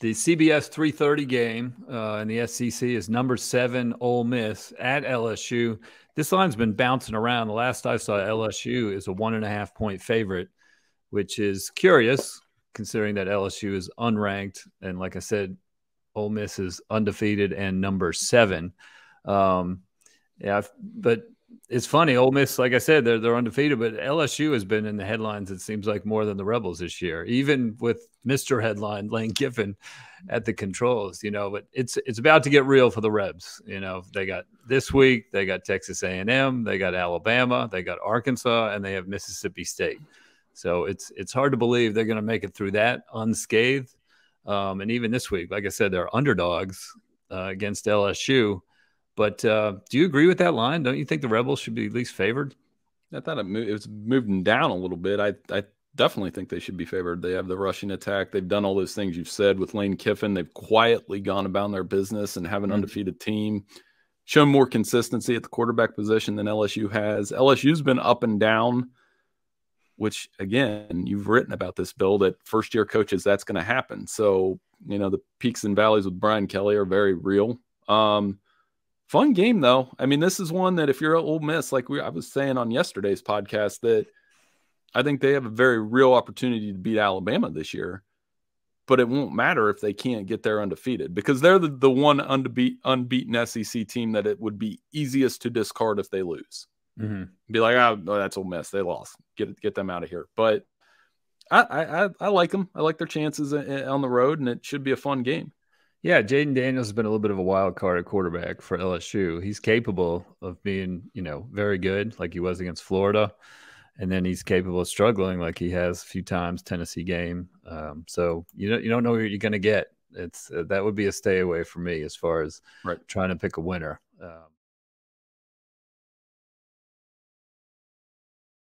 the CBS 3:30 game uh, in the SEC is number seven Ole Miss at LSU. This line's been bouncing around. The last I saw, LSU is a one and a half point favorite, which is curious considering that LSU is unranked and, like I said, Ole Miss is undefeated and number seven. Um, yeah, but it's funny. Ole Miss, like I said, they're they're undefeated, but LSU has been in the headlines. It seems like more than the Rebels this year, even with Mister Headline Lane Kiffin at the controls. You know, but it's it's about to get real for the Rebs. You know, they got this week, they got Texas A and M, they got Alabama, they got Arkansas, and they have Mississippi State. So it's it's hard to believe they're going to make it through that unscathed. Um, and even this week, like I said, they're underdogs uh, against LSU. But uh, do you agree with that line? Don't you think the Rebels should be at least favored? I thought it, moved, it was moving down a little bit. I, I definitely think they should be favored. They have the rushing attack. They've done all those things you've said with Lane Kiffin. They've quietly gone about their business and have an mm-hmm. undefeated team. Shown more consistency at the quarterback position than LSU has. LSU's been up and down, which again, you've written about this, Bill, that first year coaches, that's going to happen. So, you know, the peaks and valleys with Brian Kelly are very real. Um, Fun game though. I mean, this is one that if you're at Ole Miss, like we I was saying on yesterday's podcast, that I think they have a very real opportunity to beat Alabama this year. But it won't matter if they can't get there undefeated because they're the, the one unbeat, unbeaten SEC team that it would be easiest to discard if they lose. Mm-hmm. Be like, oh, that's Ole Miss. They lost. Get get them out of here. But I, I I like them. I like their chances uh, on the road, and it should be a fun game. Yeah, Jayden Daniels has been a little bit of a wild card at quarterback for LSU. He's capable of being, you know, very good, like he was against Florida, and then he's capable of struggling, like he has a few times Tennessee game. Um, so you don't you don't know what you're going to get. It's uh, that would be a stay away for me as far as right. trying to pick a winner. Um,